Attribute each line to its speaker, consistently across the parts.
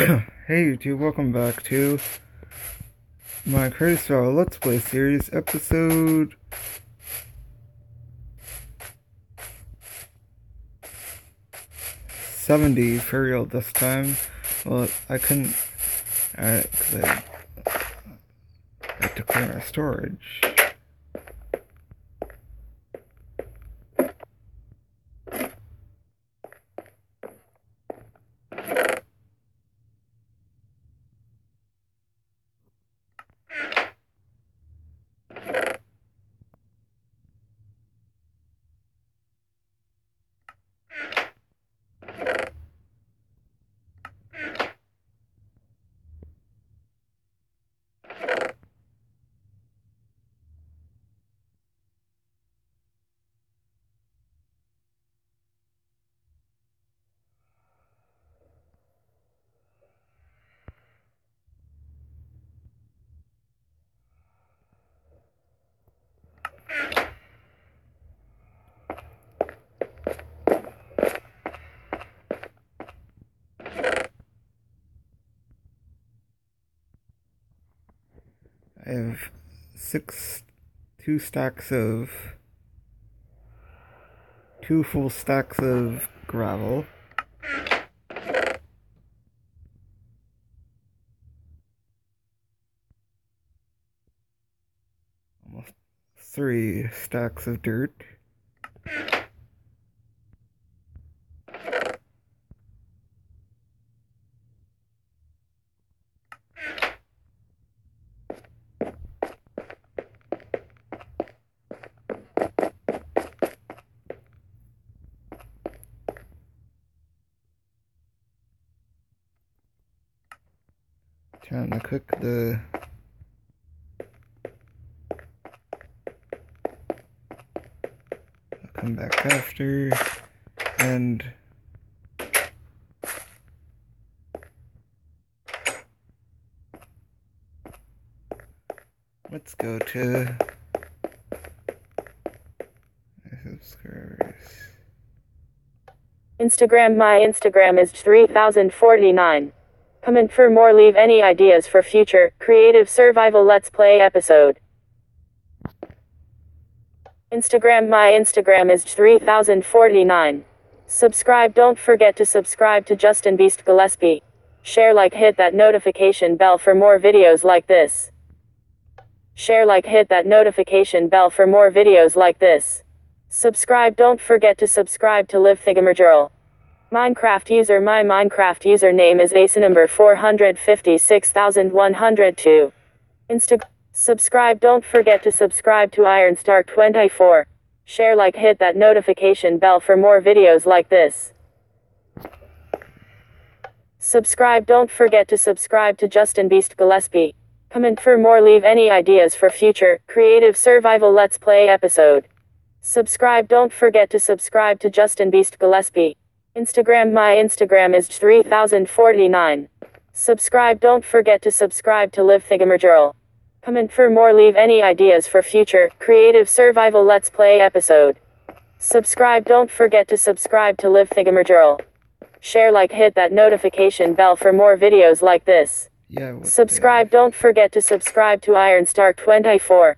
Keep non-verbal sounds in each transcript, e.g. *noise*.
Speaker 1: *laughs* hey YouTube, welcome back to my Creative Survival Let's Play series, episode... Seventy for real this time. Well, I couldn't, I, cause I had to clear my storage. Have six, two stacks of, two full stacks of gravel. Almost three stacks of dirt. Trying to cook the I'll come back after and let's go to subscribers.
Speaker 2: Instagram My Instagram is 3049. Comment for more leave any ideas for future creative survival let's play episode. Instagram My Instagram is 3049. Subscribe don't forget to subscribe to Justin Beast Gillespie. Share like hit that notification bell for more videos like this. Share like hit that notification bell for more videos like this. Subscribe don't forget to subscribe to Live Thigamergirl. Minecraft user My Minecraft username is ace number 456102. Insta Subscribe don't forget to subscribe to Ironstar 24. Share like hit that notification bell for more videos like this. Subscribe don't forget to subscribe to Justin Beast Gillespie. Comment for more leave any ideas for future creative survival let's play episode. Subscribe don't forget to subscribe to Justin Beast Gillespie. Instagram My Instagram is 3049. Subscribe don't forget to subscribe to Live Thigamergirl. Comment for more leave any ideas for future creative survival let's play episode. Subscribe don't forget to subscribe to Live Thigamergirl. Share like hit that notification bell for more videos like this.
Speaker 1: Yeah.
Speaker 2: Subscribe don't forget to subscribe to Iron Ironstar 24.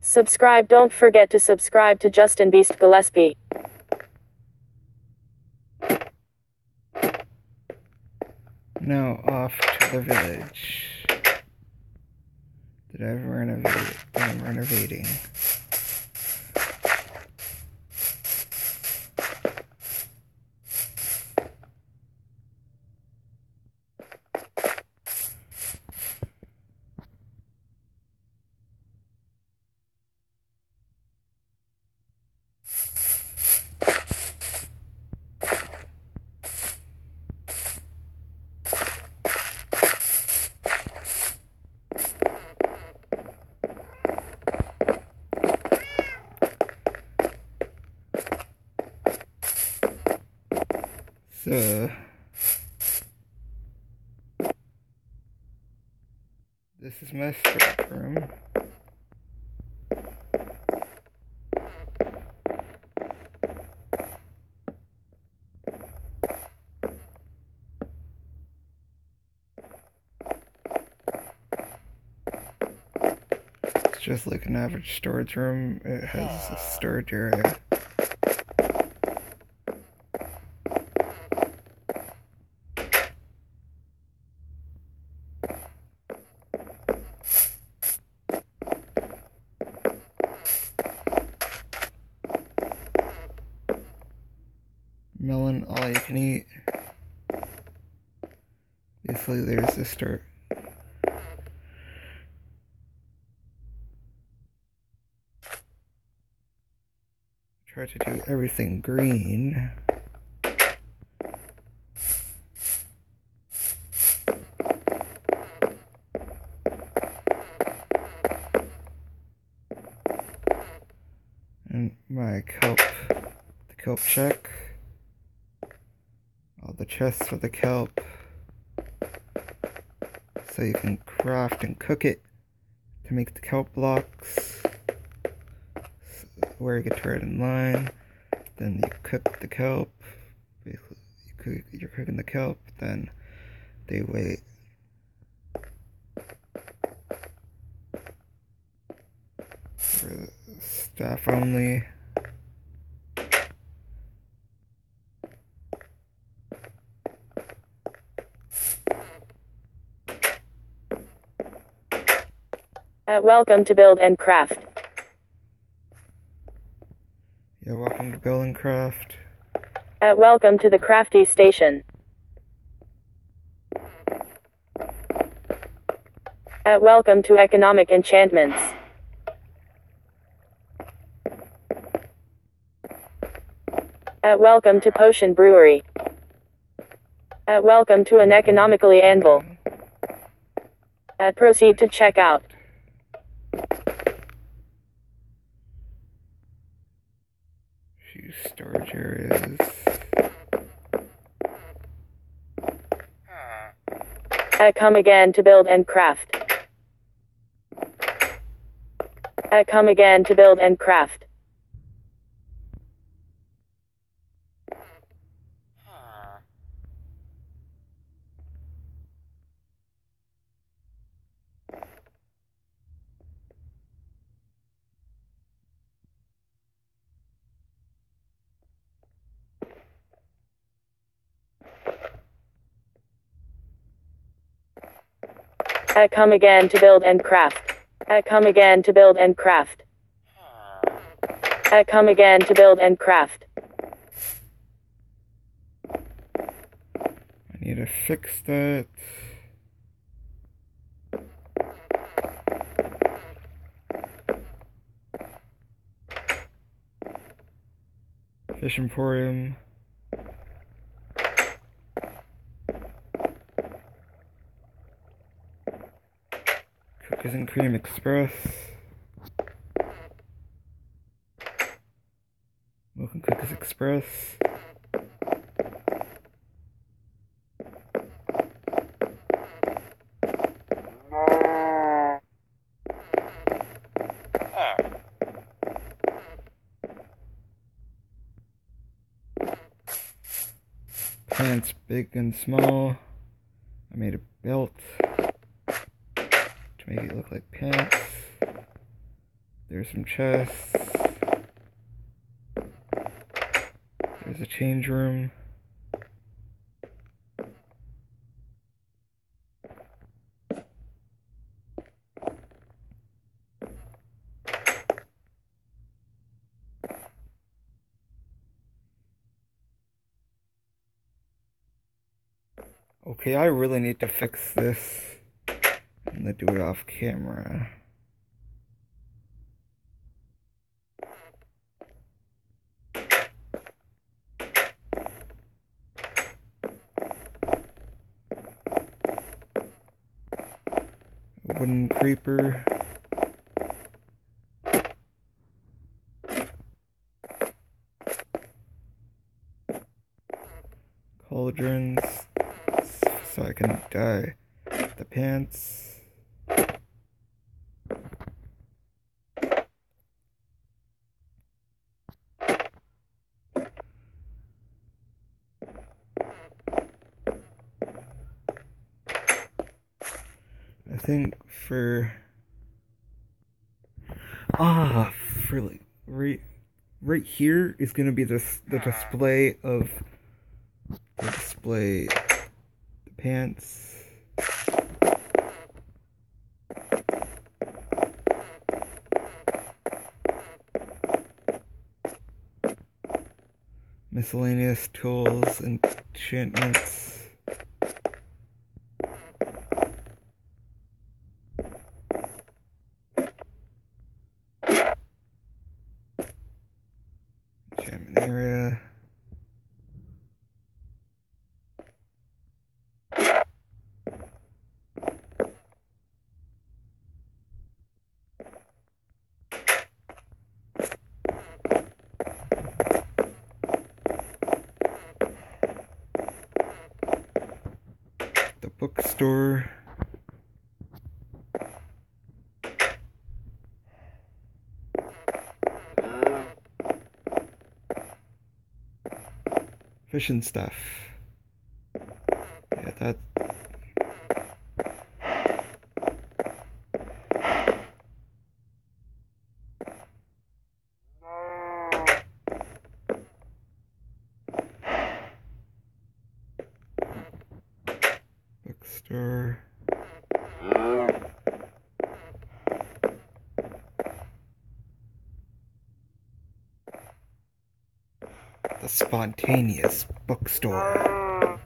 Speaker 2: Subscribe don't forget to subscribe to Justin Beast Gillespie.
Speaker 1: Now off to the village. That I'm renovating. is my scrap room. It's just like an average storage room. It has a storage area. Everything green. And my kelp, the kelp check. All the chests for the kelp. So you can craft and cook it to make the kelp blocks. Where you get to right in line. Then you cook the kelp. You cook, you're cooking the kelp. Then they wait. For staff only.
Speaker 2: At welcome to Build and Craft.
Speaker 1: Yeah, welcome to Build and Craft.
Speaker 2: At welcome to the Crafty Station. At welcome to Economic Enchantments. At welcome to Potion Brewery. At welcome to an economically anvil. At proceed to checkout.
Speaker 1: Storage areas.
Speaker 2: I come again to build and craft. I come again to build and craft. I come again to build and craft. I come again to build and craft. I come again to build and craft.
Speaker 1: I need to fix that. Fish Emporium. Cookies and Cream Express. Milk and Cookies Express. Pants big and small. I made a belt make it look like pants. There's some chests. There's a change room. Okay, I really need to fix this. I'm gonna do it off camera. Wooden creeper. Cauldrons so I can dye the pants. Think for Ah, really, right, right here is gonna be this the display of the display the pants. Miscellaneous tools, and enchantments. Enchantment area. The bookstore. Uh. Fishing stuff. Yeah, that. Bookstore. The spontaneous bookstore.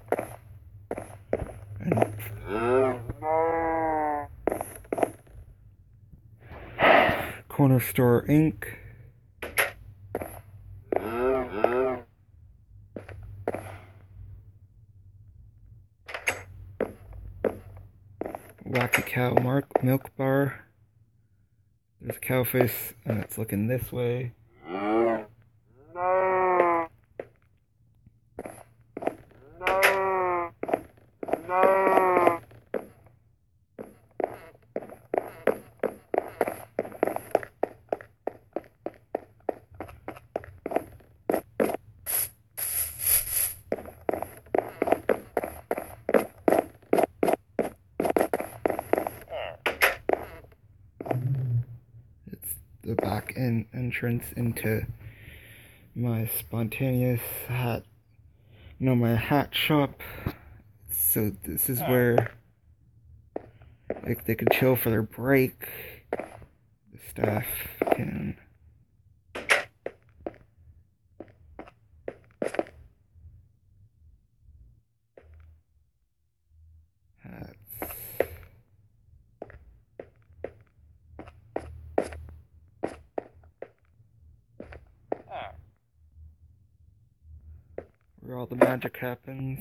Speaker 1: And Corner Store Inc. Wacky Cow Mark Milk Bar. There's a cow face and it's looking this way. It's the back end entrance into my spontaneous hat. No, my hat shop. So this is where like they can chill for their break. The staff can hats. Where all the magic happens.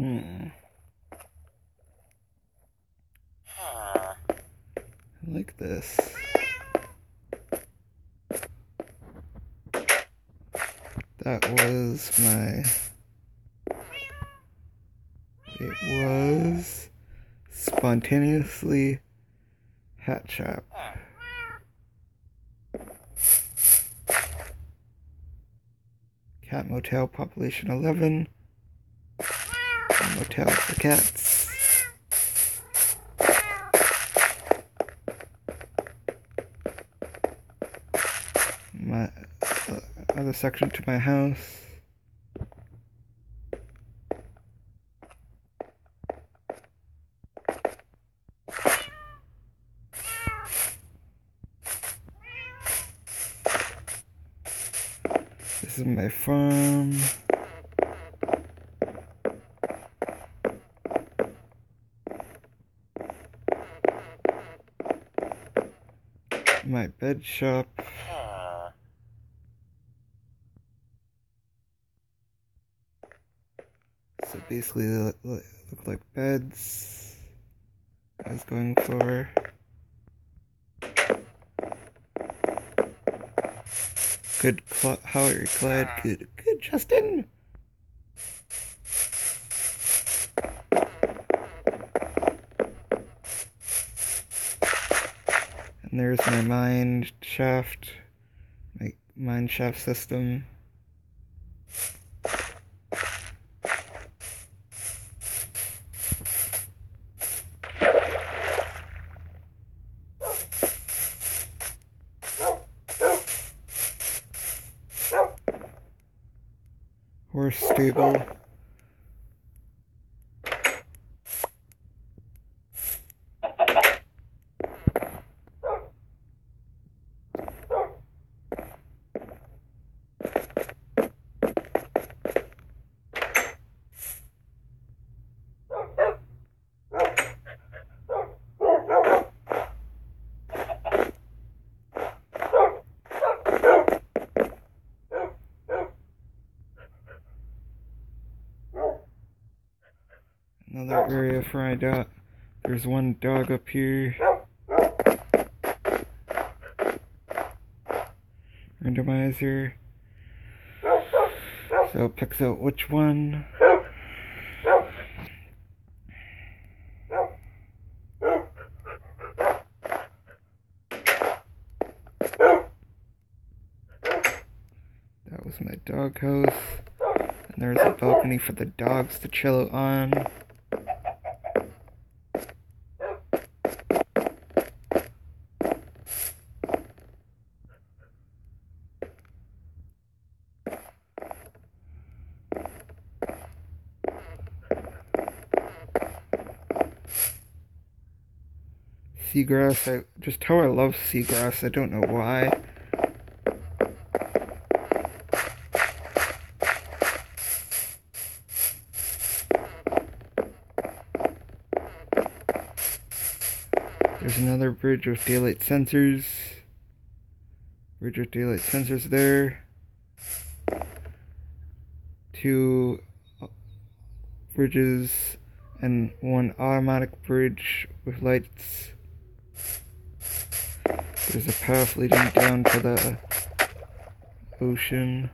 Speaker 1: Hmm. I like this. That was my. It was spontaneously hat shop. Cat Motel Population 11. The cats. My uh, other section to my house. This is my phone. Shop. So basically, they look, like beds. I was going for. Good, how are you, Clyde? Good, good, Justin. And there's my mine shaft, my mine shaft system. Horse stable. Another area for my dog. There's one dog up here. Randomizer. So it picks out which one. That was my dog house. And there's a balcony for the dogs to chill on. Seagrass, I just how I love seagrass, I don't know why. There's another bridge with daylight sensors. Bridge with daylight sensors there. Two uh, bridges and one automatic bridge with lights. There's a path leading down to the ocean.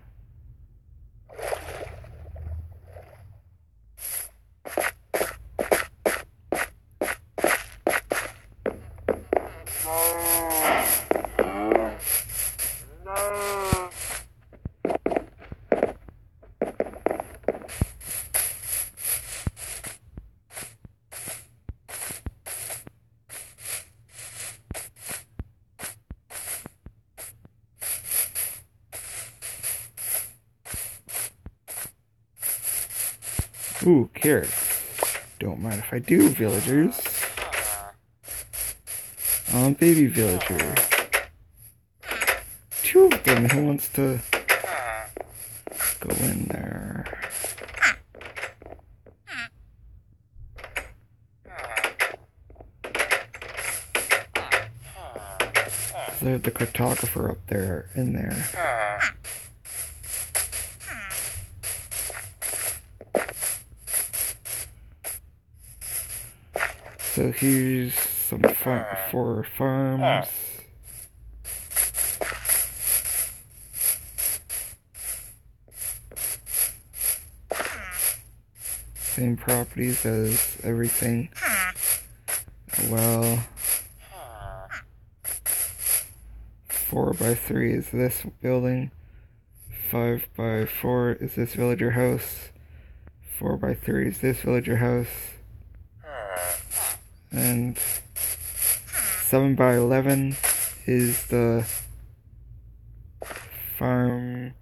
Speaker 1: Ooh, carrots. Don't mind if I do, villagers. Um, baby villager. Two of them. Who wants to go in there? The cartographer up there, in there. So here's some far four farms. Same properties as everything. Well, four by three is this building. Five by four is this villager house. Four by three is this villager house and 7 by 11 is the farm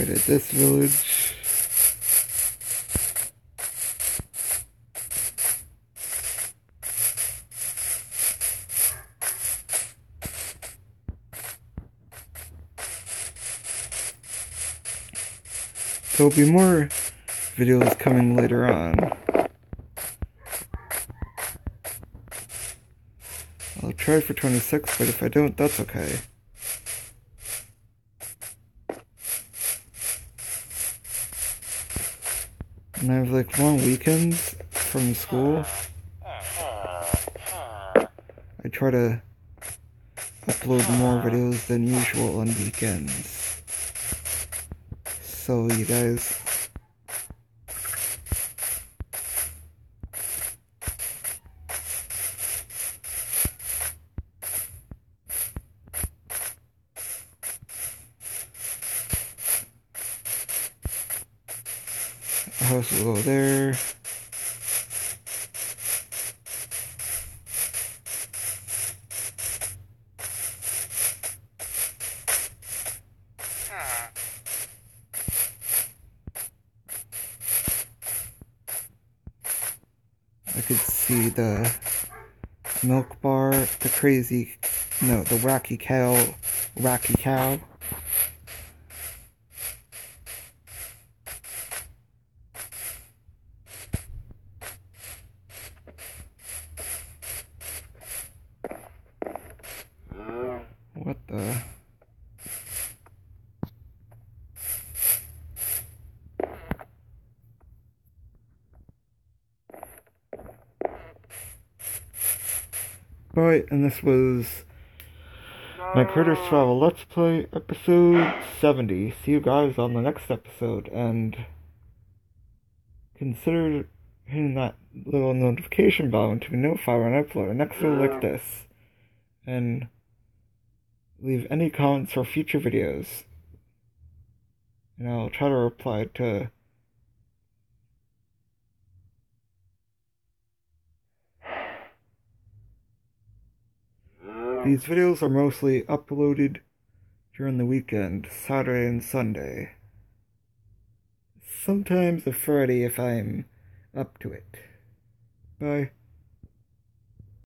Speaker 1: halfway to this village. There'll be more videos coming later on. I'll try for 26, but if I don't, that's okay. And I have like long weekends from school. I try to upload more videos than usual on weekends. So you guys house will go there. I could see the milk bar, the crazy, no, the wacky cow, wacky cow. What the? Right, and this was my Creative Survival Let's Play episode 70. See you guys on the next episode, and consider hitting that little notification bell to be notified when I upload a next video like this. And leave any comments for future videos. And I'll try to reply to Um, These videos are mostly uploaded during the weekend, Saturday and Sunday. Sometimes a Friday if I'm up to it. Bye.